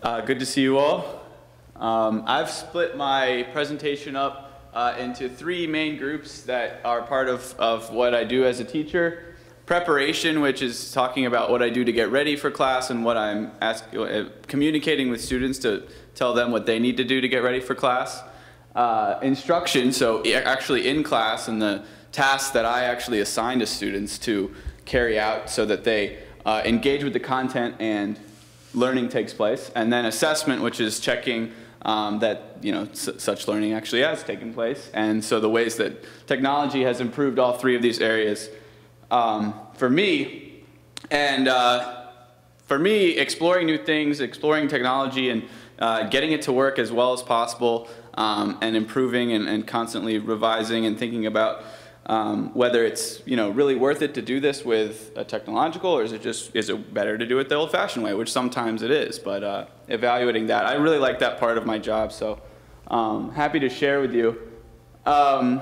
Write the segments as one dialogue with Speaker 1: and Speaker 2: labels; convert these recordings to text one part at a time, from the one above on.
Speaker 1: Uh, good to see you all. Um, I've split my presentation up uh, into three main groups that are part of, of what I do as a teacher. Preparation, which is talking about what I do to get ready for class and what I'm ask, uh, communicating with students to tell them what they need to do to get ready for class. Uh, instruction, so actually in class and the tasks that I actually assign to students to carry out so that they uh, engage with the content and learning takes place. And then assessment, which is checking um, that you know such learning actually has taken place. And so the ways that technology has improved all three of these areas um, for me, and uh, for me, exploring new things, exploring technology, and uh, getting it to work as well as possible, um, and improving and, and constantly revising and thinking about um, whether it's you know really worth it to do this with a technological or is it just is it better to do it the old-fashioned way which sometimes it is but uh, evaluating that I really like that part of my job so um, happy to share with you. Um,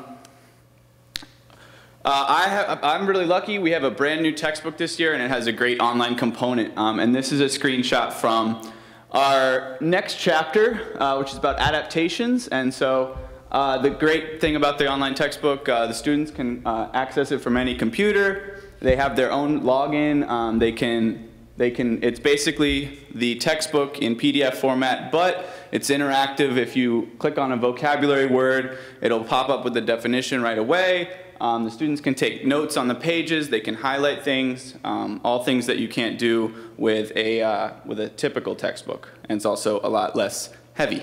Speaker 1: uh, I have, I'm really lucky we have a brand new textbook this year and it has a great online component um, and this is a screenshot from our next chapter uh, which is about adaptations and so uh, the great thing about the online textbook, uh, the students can uh, access it from any computer. They have their own login. Um, they can, they can, it's basically the textbook in PDF format, but it's interactive. If you click on a vocabulary word, it'll pop up with the definition right away. Um, the students can take notes on the pages. They can highlight things, um, all things that you can't do with a, uh, with a typical textbook. And it's also a lot less heavy.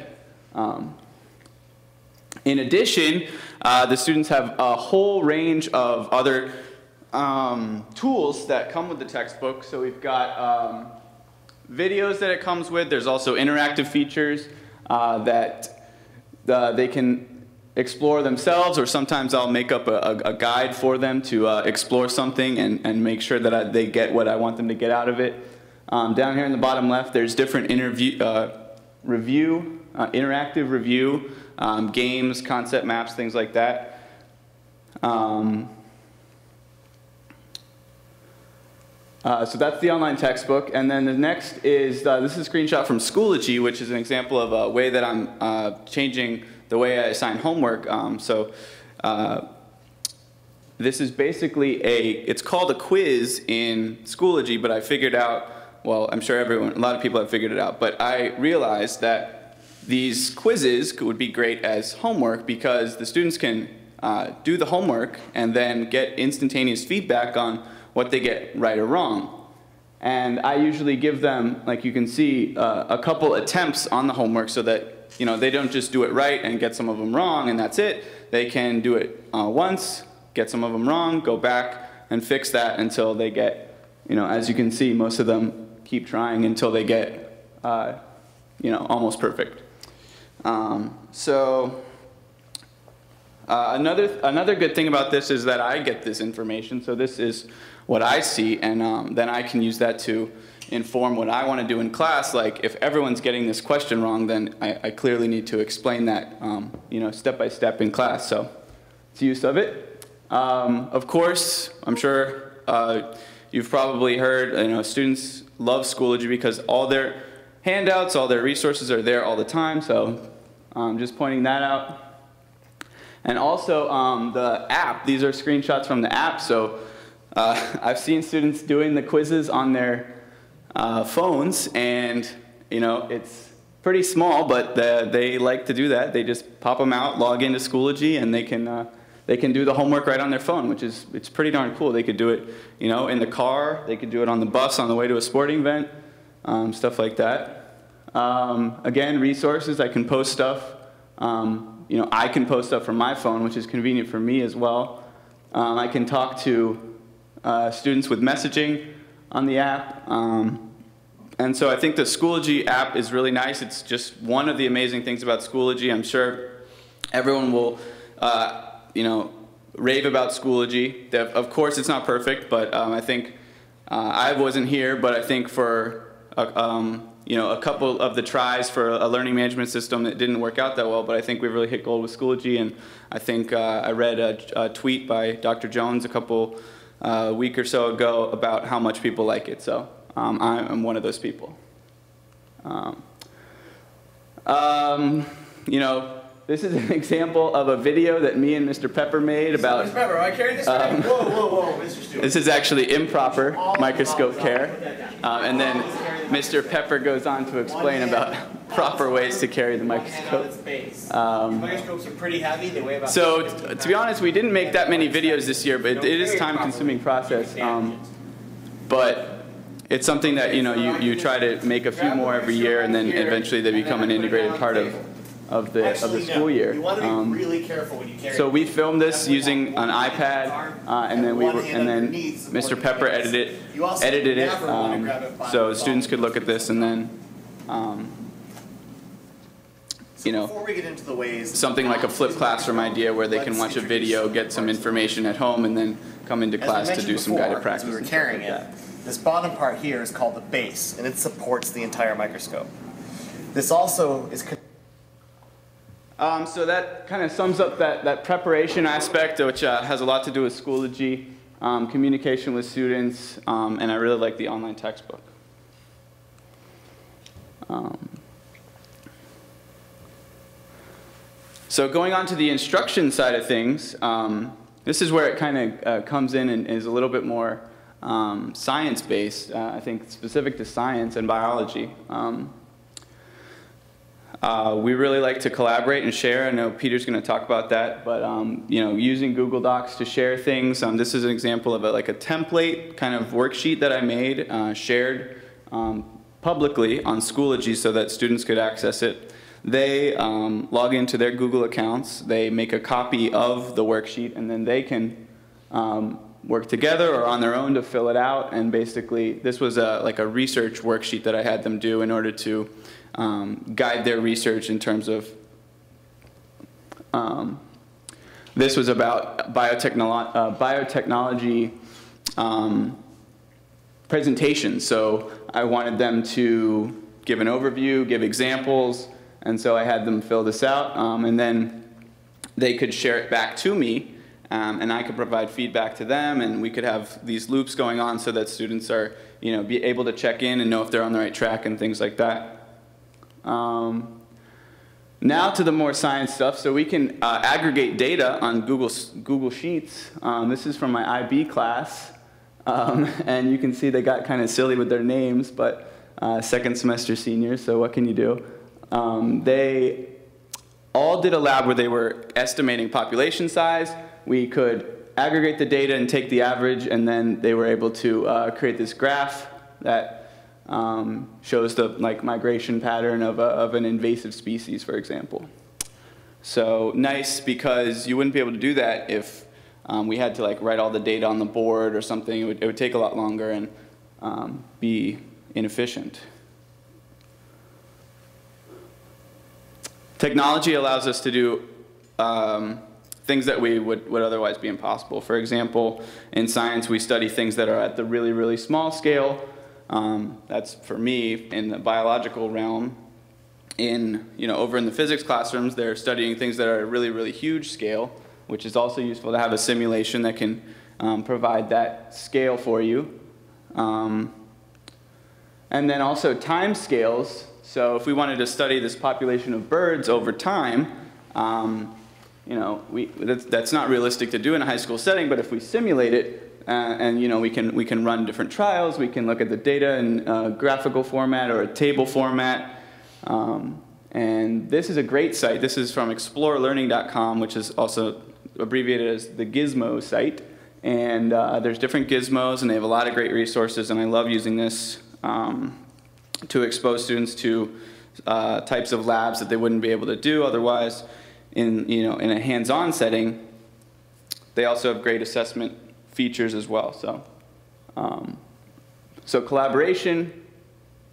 Speaker 1: In addition, uh, the students have a whole range of other um, tools that come with the textbook. So we've got um, videos that it comes with. There's also interactive features uh, that uh, they can explore themselves, or sometimes I'll make up a, a guide for them to uh, explore something and, and make sure that I, they get what I want them to get out of it. Um, down here in the bottom left, there's different interview, uh, review, uh, interactive review um, games, concept maps, things like that. Um, uh, so that's the online textbook. And then the next is, uh, this is a screenshot from Schoology, which is an example of a way that I'm uh, changing the way I assign homework. Um, so uh, this is basically a, it's called a quiz in Schoology, but I figured out, well, I'm sure everyone, a lot of people have figured it out, but I realized that these quizzes would be great as homework because the students can uh, do the homework and then get instantaneous feedback on what they get right or wrong. And I usually give them, like you can see, uh, a couple attempts on the homework so that you know they don't just do it right and get some of them wrong and that's it. They can do it uh, once, get some of them wrong, go back and fix that until they get, you know, as you can see, most of them keep trying until they get, uh, you know, almost perfect. Um, so uh, another, another good thing about this is that I get this information. So this is what I see, and um, then I can use that to inform what I want to do in class. Like if everyone's getting this question wrong, then I, I clearly need to explain that, um, you know, step by step in class. So it's use of it. Um, of course, I'm sure uh, you've probably heard, you know, students love Schoology because all their handouts, all their resources are there all the time. So um, just pointing that out. And also um, the app, these are screenshots from the app. So uh, I've seen students doing the quizzes on their uh, phones and you know, it's pretty small, but the, they like to do that. They just pop them out, log into Schoology, and they can, uh, they can do the homework right on their phone, which is it's pretty darn cool. They could do it you know, in the car, they could do it on the bus on the way to a sporting event, um, stuff like that. Um, again, resources, I can post stuff. Um, you know, I can post stuff from my phone, which is convenient for me as well. Um, I can talk to uh, students with messaging on the app. Um, and so I think the Schoology app is really nice. It's just one of the amazing things about Schoology. I'm sure everyone will, uh, you know, rave about Schoology. Of course, it's not perfect, but um, I think uh, I wasn't here, but I think for uh, um, you know, a couple of the tries for a learning management system that didn't work out that well, but I think we've really hit gold with Schoology, and I think uh, I read a, a, tweet by Dr. Jones a couple uh, week or so ago about how much people like it, so um, I'm one of those people. Um, Um, you know, this is an example of a video that me and Mr. Pepper made about.
Speaker 2: Mr. Pepper, I carry this
Speaker 1: Um,
Speaker 2: Whoa, whoa, whoa, Mr. Stewart.
Speaker 1: This is actually improper microscope care.
Speaker 2: Put that down.
Speaker 1: Um, and then Mr. Pepper goes on to explain about proper ways to carry the
Speaker 2: One hand on its
Speaker 1: microscope. Um,
Speaker 2: Microscopes are pretty heavy. They weigh about.
Speaker 1: So, to be honest, we didn't make that many videos this year, but it it is time consuming process. Um, but it's something that, you know, you, you try to make a few more every year and then eventually they become an integrated part of, of the, of the
Speaker 2: Actually, no.
Speaker 1: school year.
Speaker 2: You want to be
Speaker 1: Um,
Speaker 2: really careful when you carry.
Speaker 1: So we filmed this using an iPad, uh, and then we were, and then Mr. Pepper edited,
Speaker 2: also
Speaker 1: edited it, um,
Speaker 2: it
Speaker 1: so students could look at this and then, um, you know,
Speaker 2: before we get into the ways.
Speaker 1: something like a flipped classroom idea where they can watch a video, get some information at home, and then come into class to do some
Speaker 2: before,
Speaker 1: guided
Speaker 2: as
Speaker 1: practice.
Speaker 2: We were carrying
Speaker 1: like
Speaker 2: it. This bottom part here is called the base, and it supports the entire microscope. This also is.
Speaker 1: Um, so that kind of sums up that, that preparation aspect, which uh, has a lot to do with Schoology, um, communication with students, um, and I really like the online textbook. Um, so going on to the instruction side of things, um, this is where it kind of uh, comes in and is a little bit more um, science-based, uh, I think specific to science and biology. Uh, we really like to collaborate and share. I know Peter's going to talk about that, but um, you know, using Google Docs to share things. Um, this is an example of a, like a template kind of worksheet that I made, uh, shared um, publicly on Schoology so that students could access it. They um, log into their Google accounts. They make a copy of the worksheet, and then they can um, work together or on their own to fill it out. And basically, this was a, like a research worksheet that I had them do in order to um, guide their research in terms of. Um, this was about biotechnolo- uh, biotechnology um, presentations. So I wanted them to give an overview, give examples, and so I had them fill this out, um, and then they could share it back to me, um, and I could provide feedback to them, and we could have these loops going on so that students are, you know, be able to check in and know if they're on the right track and things like that. Um, now to the more science stuff. So we can uh, aggregate data on Google, Google Sheets. Um, this is from my IB class. Um, and you can see they got kind of silly with their names, but uh, second semester seniors, so what can you do? Um, they all did a lab where they were estimating population size. We could aggregate the data and take the average, and then they were able to uh, create this graph that um, shows the like migration pattern of, a, of an invasive species, for example. So nice because you wouldn't be able to do that if um, we had to like write all the data on the board or something. It would, it would take a lot longer and um, be inefficient. Technology allows us to do um, things that we would, would otherwise be impossible. For example, in science, we study things that are at the really, really small scale. Um, that's for me in the biological realm. In, you know, over in the physics classrooms, they're studying things that are at a really, really huge scale, which is also useful to have a simulation that can um, provide that scale for you. Um, and then also time scales. So if we wanted to study this population of birds over time, um, you know, we, that's, that's not realistic to do in a high school setting, but if we simulate it, uh, and you know, we can, we can run different trials, we can look at the data in a graphical format or a table format. Um, and this is a great site. This is from explorelearning.com, which is also abbreviated as the Gizmo site. And uh, there's different gizmos, and they have a lot of great resources, and I love using this um, to expose students to uh, types of labs that they wouldn't be able to do otherwise in, you know, in a hands-on setting. They also have great assessment features as well. So, um, so collaboration,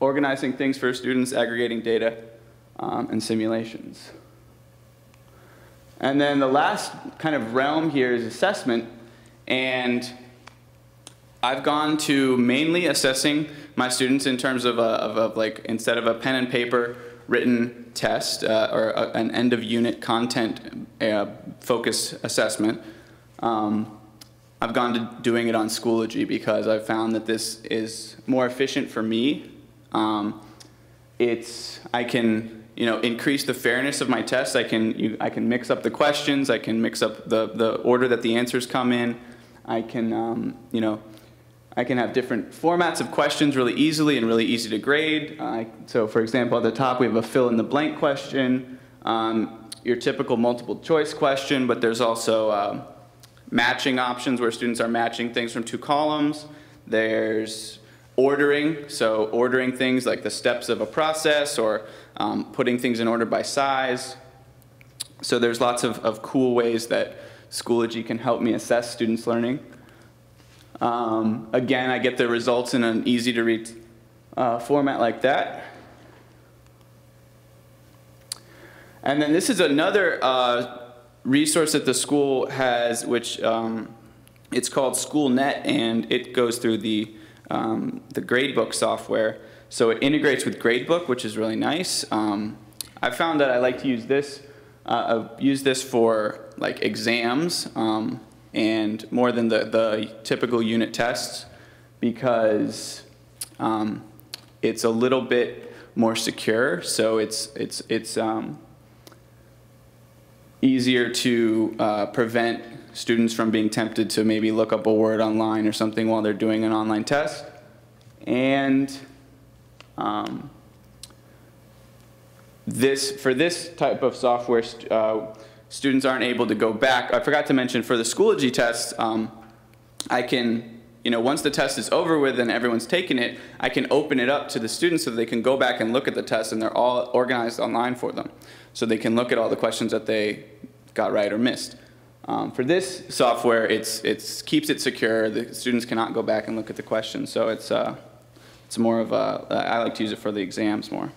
Speaker 1: organizing things for students, aggregating data, um, and simulations. And then the last kind of realm here is assessment. And I've gone to mainly assessing my students in terms of, a, of, of like, instead of a pen and paper written test uh, or a, an end of unit content uh, focused assessment, um, I've gone to doing it on Schoology because I've found that this is more efficient for me. Um, it's, I can, you know, increase the fairness of my tests. I can, you, I can mix up the questions. I can mix up the, the order that the answers come in. I can, um, you know, I can have different formats of questions really easily and really easy to grade. Uh, so for example, at the top we have a fill in the blank question, um, your typical multiple choice question, but there's also uh, matching options where students are matching things from two columns. There's ordering, so ordering things like the steps of a process or um, putting things in order by size. So there's lots of, of cool ways that Schoology can help me assess students' learning. Um, again, I get the results in an easy to read uh, format like that. And then this is another uh, resource that the school has, which um, it's called SchoolNet, and it goes through the, um, the gradebook software. So it integrates with Gradebook, which is really nice. Um, I found that I like to use this, uh, use this for like exams um, and more than the, the typical unit tests because um, it's a little bit more secure. So it's, it's, it's um, easier to uh, prevent students from being tempted to maybe look up a word online or something while they're doing an online test. And um, this, for this type of software, uh, students aren't able to go back. I forgot to mention for the Schoology test, um, I can, you know, once the test is over with and everyone's taken it, I can open it up to the students so they can go back and look at the test and they're all organized online for them. So they can look at all the questions that they got right or missed. Um, for this software, it's, it's keeps it secure. The students cannot go back and look at the questions. So it's, uh, it's more of a, I like to use it for the exams more.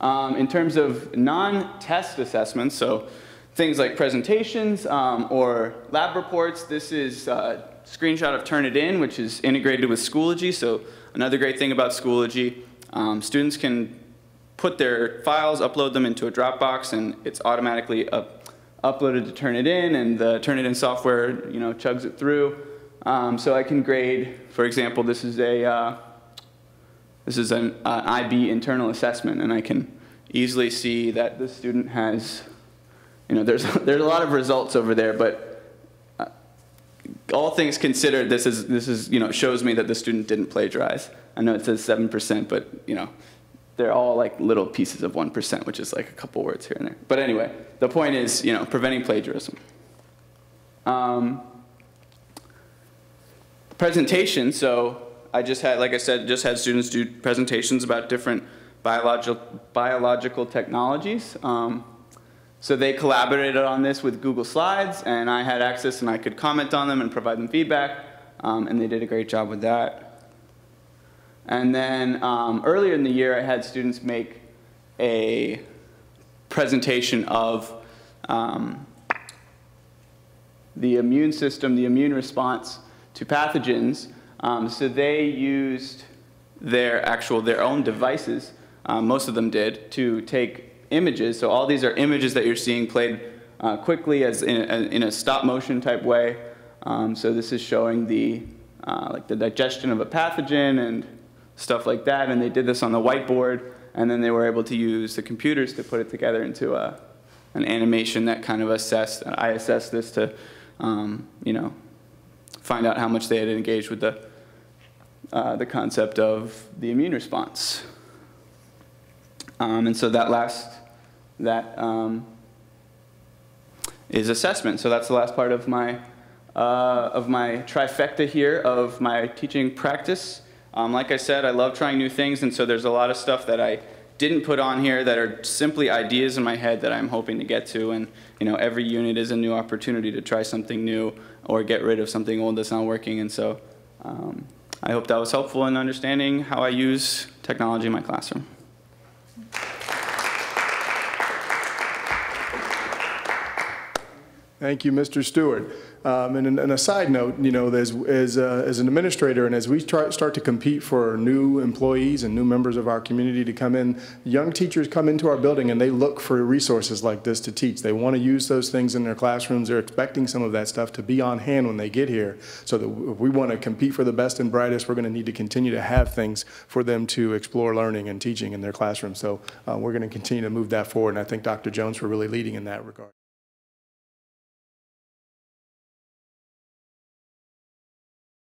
Speaker 1: Um, in terms of non-test assessments, so things like presentations um, or lab reports, this is a screenshot of Turnitin, which is integrated with Schoology. So another great thing about Schoology, um, students can put their files, upload them into a Dropbox, and it's automatically up, uploaded to Turnitin, and the Turnitin software, you know, chugs it through. Um, so I can grade, for example, this is a uh, this is an uh, IB internal assessment, and I can easily see that the student has, you know, there's, there's a lot of results over there, but uh, all things considered, this is, this is, you know, shows me that the student didn't plagiarize. I know it says 7%, but, you know, they're all like little pieces of 1%, which is like a couple words here and there. But anyway, the point is, you know, preventing plagiarism. Um, presentation, so I just had, like I said, just had students do presentations about different biological, biological technologies. Um, so they collaborated on this with Google Slides, and I had access and I could comment on them and provide them feedback, um, and they did a great job with that. And then um, earlier in the year, I had students make a presentation of um, the immune system, the immune response to pathogens um, so they used their actual, their own devices, um, most of them did, to take images. So all these are images that you're seeing played uh, quickly as in a, in a, stop motion type way. Um, so this is showing the, uh, like the digestion of a pathogen and stuff like that. And they did this on the whiteboard. And then they were able to use the computers to put it together into a, an animation that kind of assessed, I assessed this to, um, you know, find out how much they had engaged with the, uh, the concept of the immune response. Um, and so that last, that um, is assessment. So that's the last part of my, uh, of my trifecta here of my teaching practice. Um, like I said, I love trying new things, and so there's a lot of stuff that I didn't put on here that are simply ideas in my head that I'm hoping to get to. And you know, every unit is a new opportunity to try something new or get rid of something old that's not working. And so um, I hope that was helpful in understanding how I use technology in my classroom.
Speaker 3: Thank you, Mr. Stewart. Um, and, and a side note, you know, as, as, uh, as an administrator and as we try, start to compete for new employees and new members of our community to come in, young teachers come into our building and they look for resources like this to teach. They want to use those things in their classrooms. They're expecting some of that stuff to be on hand when they get here. So that if we want to compete for the best and brightest, we're going to need to continue to have things for them to explore learning and teaching in their classroom. So uh, we're going to continue to move that forward. And I think Dr. Jones for really leading in that regard.